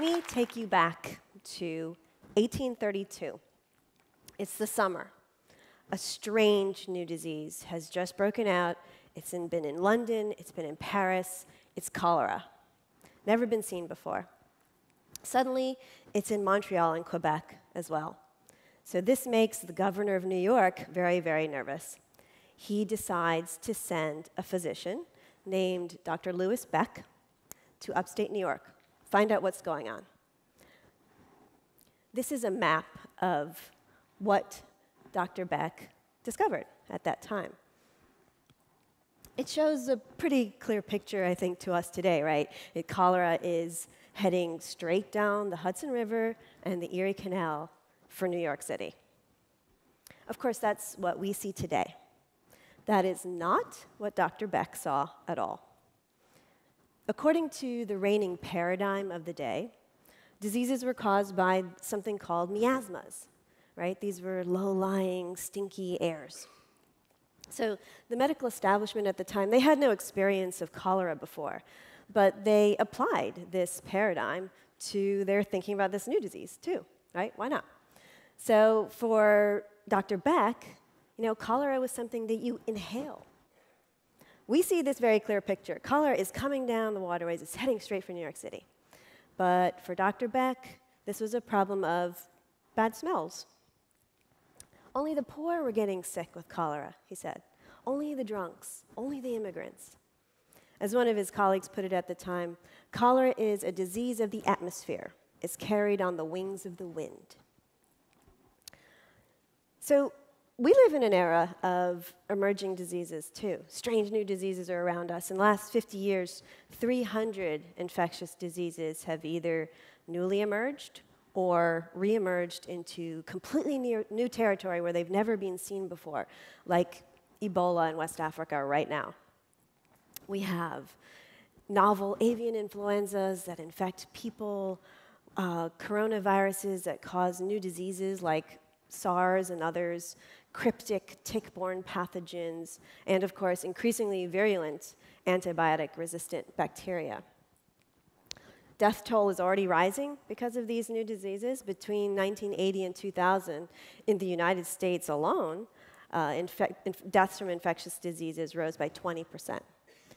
let me take you back to 1832. It's the summer. A strange new disease has just broken out. It's in, been in London, it's been in Paris, it's cholera. Never been seen before. Suddenly, it's in Montreal and Quebec as well. So this makes the governor of New York very, very nervous. He decides to send a physician named Dr. Louis Beck to upstate New York, find out what's going on. This is a map of what Dr. Beck discovered at that time. It shows a pretty clear picture, I think, to us today, right? It, cholera is heading straight down the Hudson River and the Erie Canal for New York City. Of course, that's what we see today. That is not what Dr. Beck saw at all. According to the reigning paradigm of the day, diseases were caused by something called miasmas, right? These were low lying, stinky airs. So the medical establishment at the time, they had no experience of cholera before, but they applied this paradigm to their thinking about this new disease too, right? Why not? So for Dr. Beck, you know, cholera was something that you inhale. We see this very clear picture. Cholera is coming down the waterways, it's heading straight for New York City. But for Dr. Beck, this was a problem of bad smells, only the poor were getting sick with cholera, he said. Only the drunks, only the immigrants. As one of his colleagues put it at the time, cholera is a disease of the atmosphere. It's carried on the wings of the wind. So we live in an era of emerging diseases too. Strange new diseases are around us. In the last 50 years, 300 infectious diseases have either newly emerged or reemerged into completely new, territory where they've never been seen before, like Ebola in West Africa right now. We have novel avian influenzas that infect people, uh, coronaviruses that cause new diseases like SARS and others, cryptic tick-borne pathogens, and of course, increasingly virulent antibiotic resistant bacteria. Death toll is already rising because of these new diseases. Between 1980 and 2000, in the United States alone, uh, deaths from infectious diseases rose by 20%,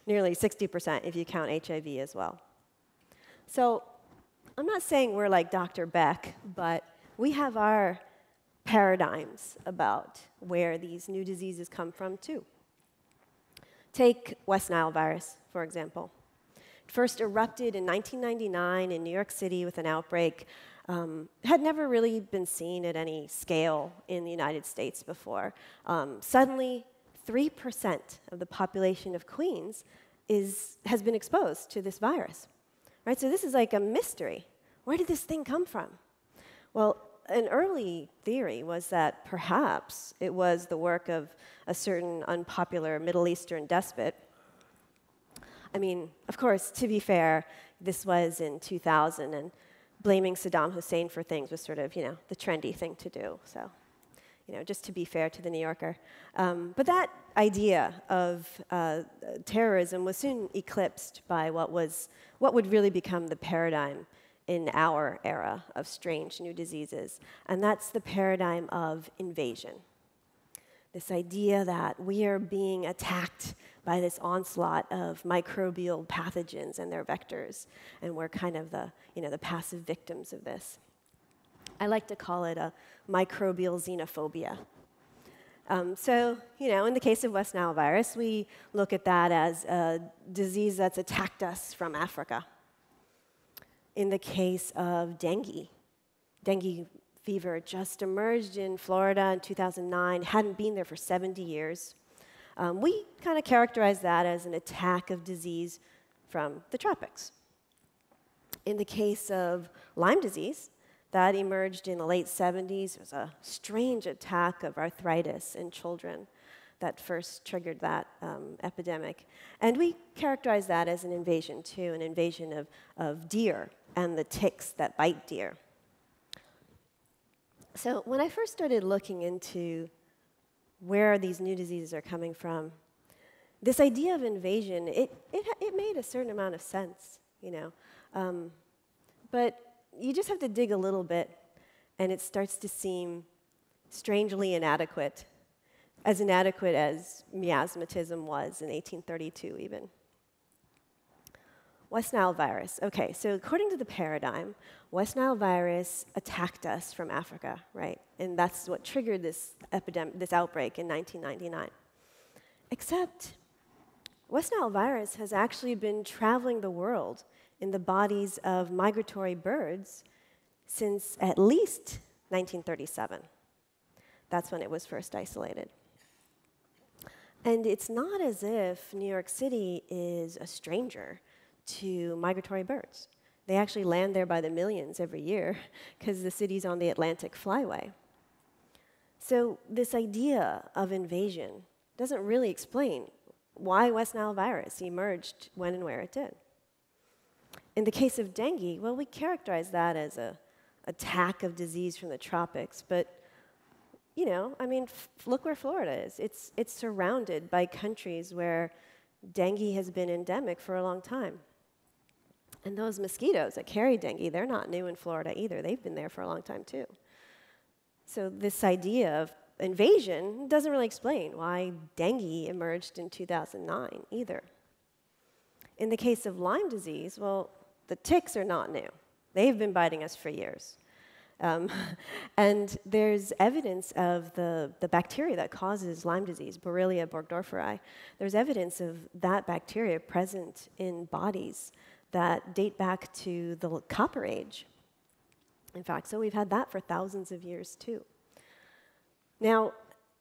nearly 60% if you count HIV as well. So I'm not saying we're like Dr. Beck, but we have our paradigms about where these new diseases come from, too. Take West Nile virus, for example It first erupted in 1999 in New York City with an outbreak, um, had never really been seen at any scale in the United States before. Um, suddenly, 3% of the population of Queens is, has been exposed to this virus. Right? So this is like a mystery. Where did this thing come from? Well, an early theory was that perhaps it was the work of a certain unpopular Middle Eastern despot I mean, of course, to be fair, this was in 2000, and blaming Saddam Hussein for things was sort of, you know, the trendy thing to do. So, you know, just to be fair to the New Yorker. Um, but that idea of uh, terrorism was soon eclipsed by what was what would really become the paradigm in our era of strange new diseases, and that's the paradigm of invasion. This idea that we are being attacked by this onslaught of microbial pathogens and their vectors, and we're kind of the, you know, the passive victims of this. I like to call it a microbial xenophobia. Um, so, you know, in the case of West Nile virus, we look at that as a disease that's attacked us from Africa. In the case of dengue, dengue fever just emerged in Florida in 2009, hadn't been there for 70 years. Um, we kind of characterize that as an attack of disease from the tropics. In the case of Lyme disease, that emerged in the late 70s. It was a strange attack of arthritis in children that first triggered that um, epidemic. And we characterize that as an invasion, too, an invasion of, of deer and the ticks that bite deer. So when I first started looking into where these new diseases are coming from. This idea of invasion, it, it, it made a certain amount of sense, you know. Um, but you just have to dig a little bit, and it starts to seem strangely inadequate, as inadequate as miasmatism was in 1832, even. West Nile virus. Okay, so according to the paradigm, West Nile virus attacked us from Africa, right? And that's what triggered this epidemic, this outbreak in 1999. Except West Nile virus has actually been traveling the world in the bodies of migratory birds since at least 1937. That's when it was first isolated. And it's not as if New York City is a stranger to migratory birds. They actually land there by the millions every year because the city's on the Atlantic Flyway. So, this idea of invasion doesn't really explain why West Nile virus emerged when and where it did. In the case of dengue, well, we characterize that as a attack of disease from the tropics, but you know, I mean, look where Florida is. It's, it's surrounded by countries where dengue has been endemic for a long time. And those mosquitoes that carry dengue, they're not new in Florida either. They've been there for a long time too. So this idea of invasion doesn't really explain why dengue emerged in 2009 either. In the case of Lyme disease, well, the ticks are not new. They've been biting us for years. Um, and there's evidence of the, the bacteria that causes Lyme disease, Borrelia burgdorferi. There's evidence of that bacteria present in bodies that date back to the Copper Age. In fact, so we've had that for thousands of years too. Now,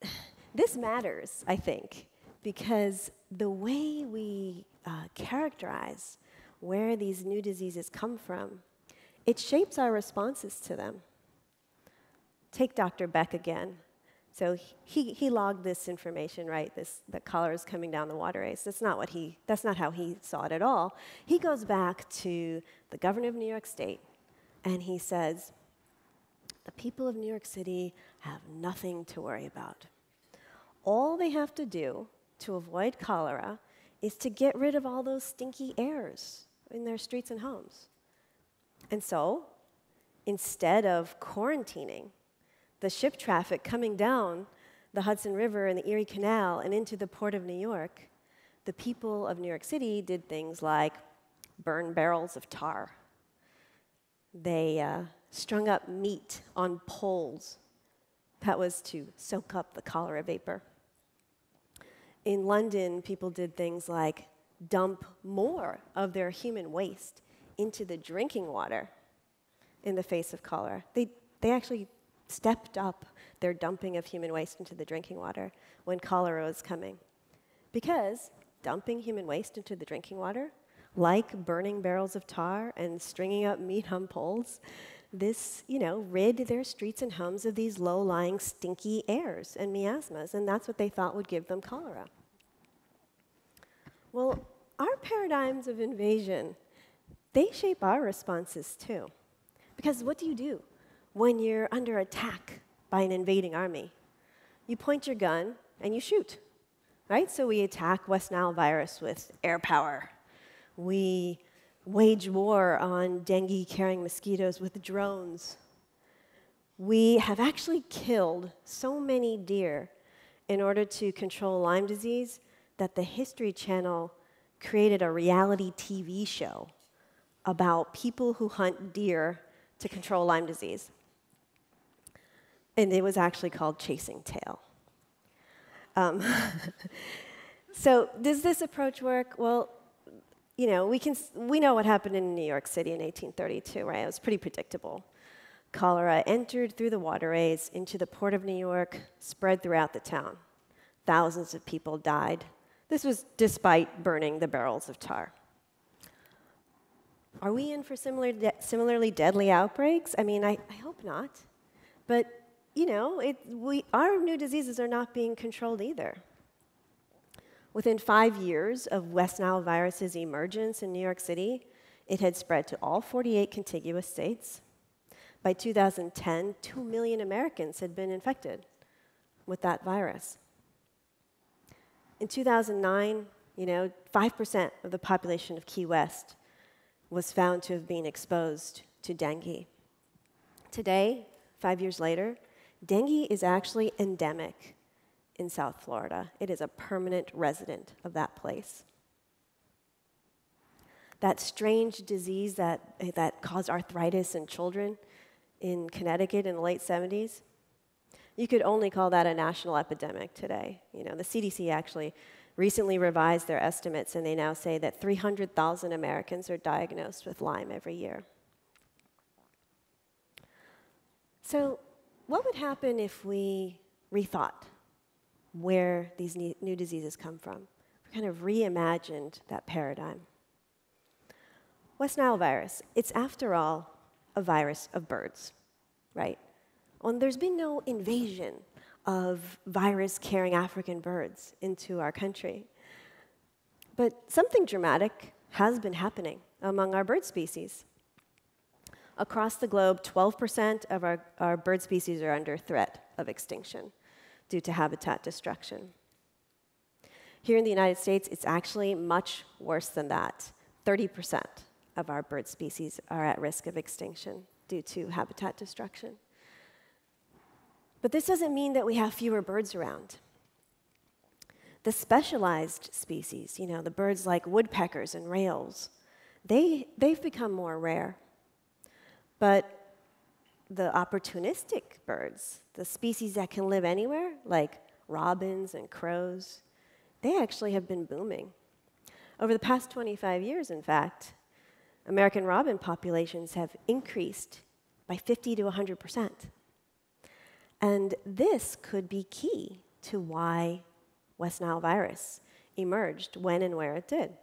this matters, I think, because the way we uh, characterize where these new diseases come from, it shapes our responses to them. Take Dr. Beck again. So he, he logged this information, right? This that cholera is coming down the waterways. That's not what he. That's not how he saw it at all. He goes back to the governor of New York State, and he says, "The people of New York City have nothing to worry about. All they have to do to avoid cholera is to get rid of all those stinky airs in their streets and homes." And so, instead of quarantining the ship traffic coming down the Hudson River and the Erie Canal and into the port of New York, the people of New York City did things like burn barrels of tar. They uh, strung up meat on poles. That was to soak up the cholera vapor. In London, people did things like dump more of their human waste into the drinking water in the face of cholera. They, they actually stepped up their dumping of human waste into the drinking water when cholera was coming. Because dumping human waste into the drinking water, like burning barrels of tar and stringing up meat on poles, this, you know, rid their streets and homes of these low-lying stinky airs and miasmas, and that's what they thought would give them cholera. Well, our paradigms of invasion, they shape our responses too. Because what do you do? When you're under attack by an invading army. You point your gun and you shoot, right? So we attack West Nile virus with air power. We wage war on dengue carrying mosquitoes with drones. We have actually killed so many deer in order to control Lyme disease that the History Channel created a reality TV show about people who hunt deer to control Lyme disease. And it was actually called Chasing Tail. Um, so, does this approach work? Well, you know, we, can, we know what happened in New York City in 1832, right? It was pretty predictable. Cholera entered through the waterways into the port of New York, spread throughout the town. Thousands of people died. This was despite burning the barrels of tar. Are we in for similar de similarly deadly outbreaks? I mean, I, I hope not. But you know, it, we, our new diseases are not being controlled either. Within five years of West Nile virus's emergence in New York City, it had spread to all 48 contiguous states. By 2010, 2 million Americans had been infected with that virus. In 2009, you know, 5% of the population of Key West was found to have been exposed to dengue. Today, five years later, dengue is actually endemic in South Florida. It is a permanent resident of that place. That strange disease that, that caused arthritis in children in Connecticut in the late 70s, you could only call that a national epidemic today. You know, the CDC actually recently revised their estimates and they now say that 300,000 Americans are diagnosed with Lyme every year. So, what would happen if we rethought where these new diseases come from? We kind of reimagined that paradigm. West Nile virus, it's after all a virus of birds, right? And there's been no invasion of virus carrying African birds into our country. But something dramatic has been happening among our bird species. Across the globe, 12% of our, our bird species are under threat of extinction due to habitat destruction. Here in the United States, it's actually much worse than that. 30% of our bird species are at risk of extinction due to habitat destruction. But this doesn't mean that we have fewer birds around. The specialized species, you know, the birds like woodpeckers and rails, they, they've become more rare. But the opportunistic birds, the species that can live anywhere, like robins and crows, they actually have been booming. Over the past 25 years, in fact, American robin populations have increased by 50 to 100 percent. And this could be key to why West Nile virus emerged when and where it did.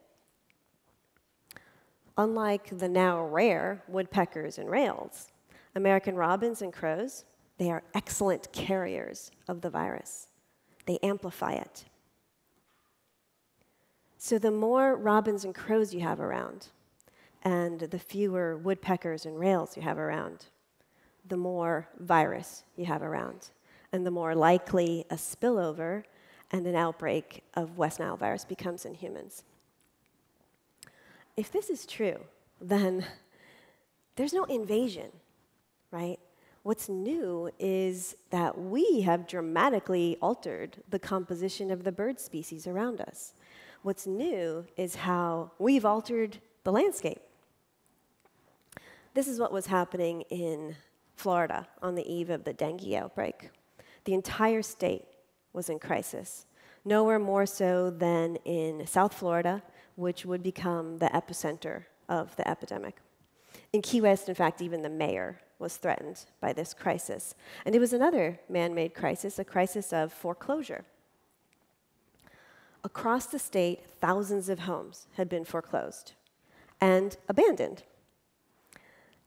Unlike the now rare woodpeckers and rails, American robins and crows, they are excellent carriers of the virus. They amplify it. So the more robins and crows you have around, and the fewer woodpeckers and rails you have around, the more virus you have around, and the more likely a spillover and an outbreak of West Nile virus becomes in humans. If this is true, then there's no invasion, right? What's new is that we have dramatically altered the composition of the bird species around us. What's new is how we've altered the landscape. This is what was happening in Florida on the eve of the dengue outbreak. The entire state was in crisis, nowhere more so than in South Florida, which would become the epicenter of the epidemic. In Key West, in fact, even the mayor was threatened by this crisis. And it was another man made crisis, a crisis of foreclosure. Across the state, thousands of homes had been foreclosed and abandoned.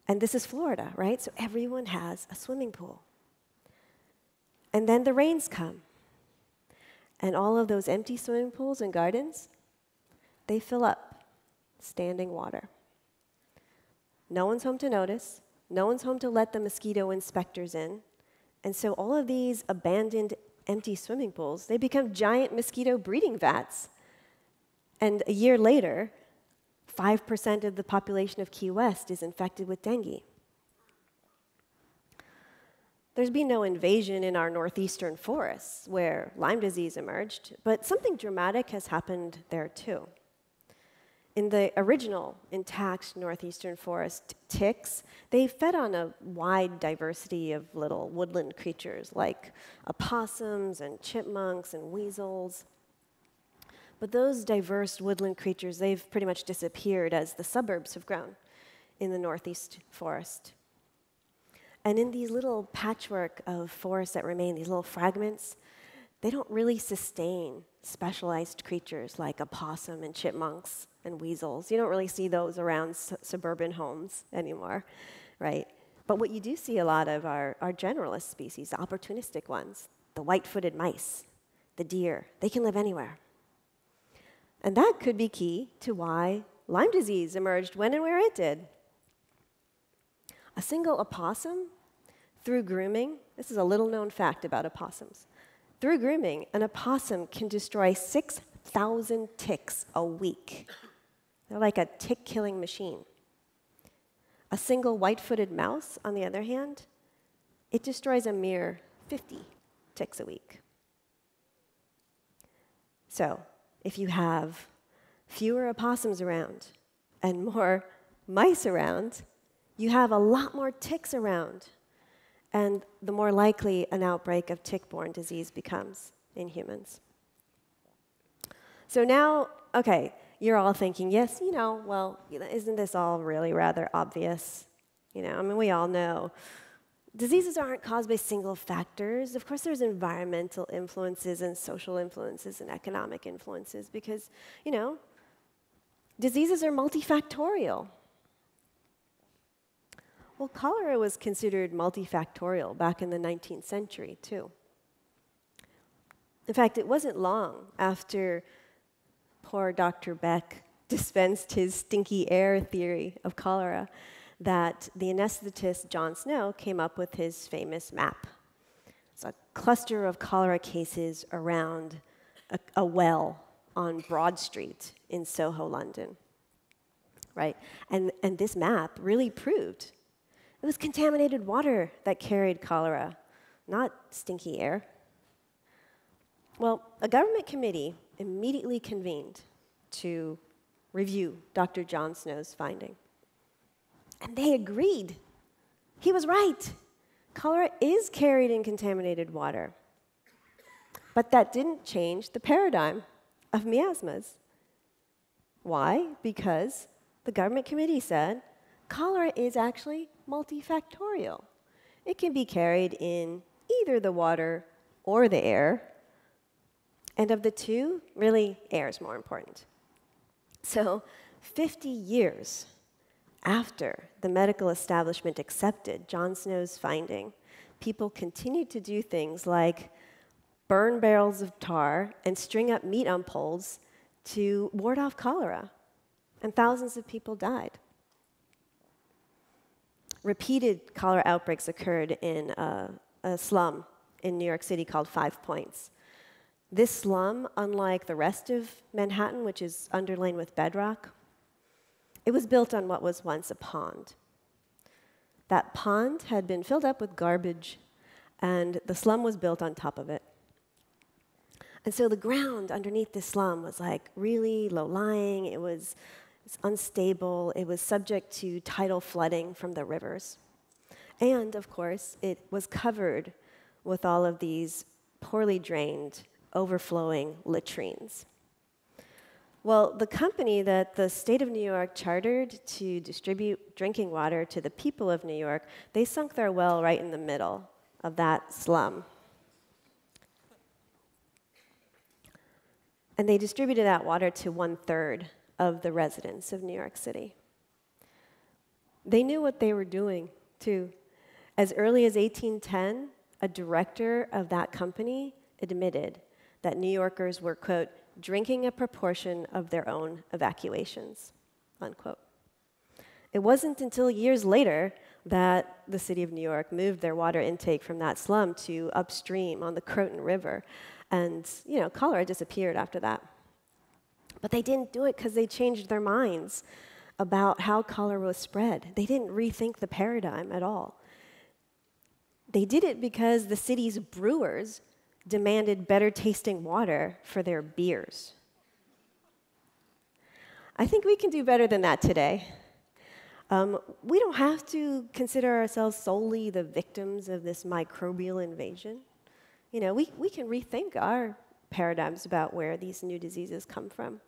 And this is Florida, right? So everyone has a swimming pool. And then the rains come. And all of those empty swimming pools and gardens, they fill up standing water. No one's home to notice. No one's home to let the mosquito inspectors in. And so all of these abandoned empty swimming pools, they become giant mosquito breeding vats. And a year later, 5% of the population of Key West is infected with dengue. There's been no invasion in our northeastern forests where Lyme disease emerged, but something dramatic has happened there too. In the original intact northeastern forest, ticks, they fed on a wide diversity of little woodland creatures like opossums and chipmunks and weasels. But those diverse woodland creatures, they've pretty much disappeared as the suburbs have grown in the northeast forest. And in these little patchwork of forests that remain, these little fragments, they don't really sustain specialized creatures like opossum and chipmunks and weasels. You don't really see those around su- suburban homes anymore, right? But what you do see a lot of are, are generalist species, opportunistic ones, the white footed mice, the deer. They can live anywhere. And that could be key to why Lyme disease emerged when and where it did. A single opossum, through grooming, this is a little known fact about opossums. Through grooming, an opossum can destroy 6,000 ticks a week. They're like a tick killing machine. A single white footed mouse, on the other hand, it destroys a mere 50 ticks a week. So, if you have fewer opossums around and more mice around, you have a lot more ticks around. And the more likely an outbreak of tick borne disease becomes in humans. So now, okay, you're all thinking, yes, you know, well, isn't this all really rather obvious? You know, I mean, we all know. Diseases aren't caused by single factors. Of course, there's environmental influences and social influences and economic influences because, you know, diseases are multifactorial. Well, cholera was considered multifactorial back in the 19th century, too. In fact, it wasn't long after poor Dr. Beck dispensed his stinky air theory of cholera that the anesthetist John Snow came up with his famous map. It's a cluster of cholera cases around a, a well on Broad Street in Soho, London. Right? And, and this map really proved it was contaminated water that carried cholera, not stinky air. Well, a government committee immediately convened to review Dr. John Snow's finding. And they agreed. He was right. Cholera is carried in contaminated water. But that didn't change the paradigm of miasmas. Why? Because the government committee said cholera is actually multifactorial. It can be carried in either the water or the air, and of the two, really, air is more important. So, 50 years after the medical establishment accepted John Snow's finding, people continued to do things like burn barrels of tar and string up meat on poles to ward off cholera. And thousands of people died. Repeated cholera outbreaks occurred in a, a slum in New York City called Five Points. This slum, unlike the rest of Manhattan, which is underlain with bedrock, it was built on what was once a pond. That pond had been filled up with garbage, and the slum was built on top of it. And so the ground underneath the slum was like really low lying, it was, it was unstable, it was subject to tidal flooding from the rivers. And of course, it was covered with all of these poorly drained overflowing latrines. Well, the company that the state of New York chartered to distribute drinking water to the people of New York, they sunk their well right in the middle of that slum. And they distributed that water to one third of the residents of New York City. They knew what they were doing, too. As early as 1810, a director of that company admitted that New Yorkers were, quote, drinking a proportion of their own evacuations, unquote. It wasn't until years later that the city of New York moved their water intake from that slum to upstream on the Croton River. And, you know, cholera disappeared after that. But they didn't do it because they changed their minds about how cholera was spread. They didn't rethink the paradigm at all. They did it because the city's brewers demanded better tasting water for their beers. I think we can do better than that today. Um, we don't have to consider ourselves solely the victims of this microbial invasion. You know, we, we can rethink our paradigms about where these new diseases come from.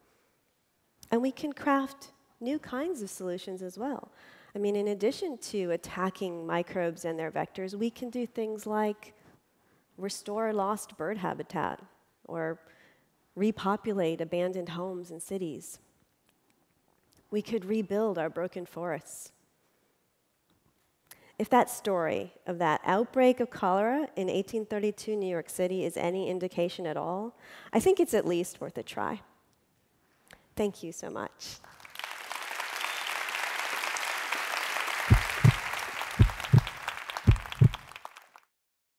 And we can craft new kinds of solutions as well. I mean, in addition to attacking microbes and their vectors, we can do things like restore lost bird habitat or repopulate abandoned homes and cities. We could rebuild our broken forests. If that story of that outbreak of cholera in 1832 New York City is any indication at all, I think it's at least worth a try. Thank you so much.